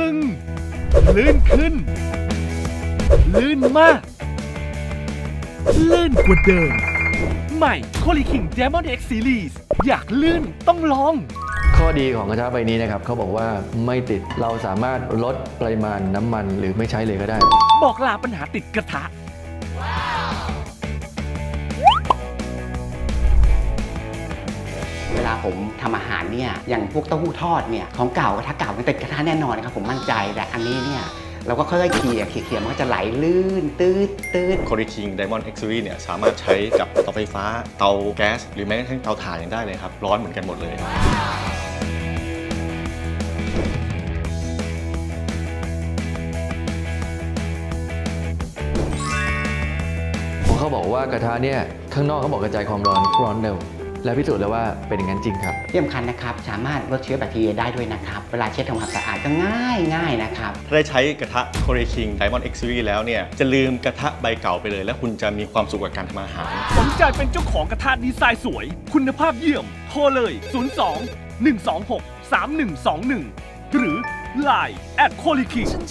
ลึง ลื่นขึ้น ลื่นมาก ลื่นกว่าเดิม ใหม่โคลิคิง Diamond X Series อยากลื่นต้องลอง ข้อดีของกระทะใบนี้นะครับเขาบอกว่าไม่ติดเราสามารถลดปริมาณน้ำมันหรือไม่ใช้เลยก็ได้ บอกลาปัญหาติดกระทะ ผมทำอาหารเนี่ยอย่างพวกเต้าหู้ทอดเนี่ยของเก่ากระทะเก่ามันติดกระทะแน่นอนครับผมมั่นใจแต่อันนี้เนี่ยเราก็ค่อยๆเขี่ยเขี่ยเขี่ยมันก็จะไหลลื่นตืดตืด c o r i k i n g Diamond X Series เนี่ยสามารถใช้กับเตาไฟฟ้า เตาแก๊ส หรือแม้กระทั่งเตาถ่านยังได้เลยครับ ร้อนเหมือนกันหมดเลยเพราะเขาบอกว่ากระทะเนี่ยข้างนอกเขาบอกกระจายความร้อนร้อนเร็ว และพิสูจน์แล้วว่าเป็นอย่างนั้นจริงครับที่สำคัญนะครับ สามารถลดเชื้อแบคทีเรียได้ด้วยนะครับ เวลาเช็ดทำความสะอาดก็ง่ายง่ายนะครับ ถ้าได้ใช้กระทะ c o r i k i n g Diamond X Series แล้วเนี่ย จะลืมกระทะใบเก่าไปเลย และคุณจะมีความสุขกับการทำอาหารสนใจเป็นเจ้าของกระทะดีไซน์สวย คุณภาพเยี่ยมโทรเลย 02 126 3121 หรือ Line at c o l i k i n g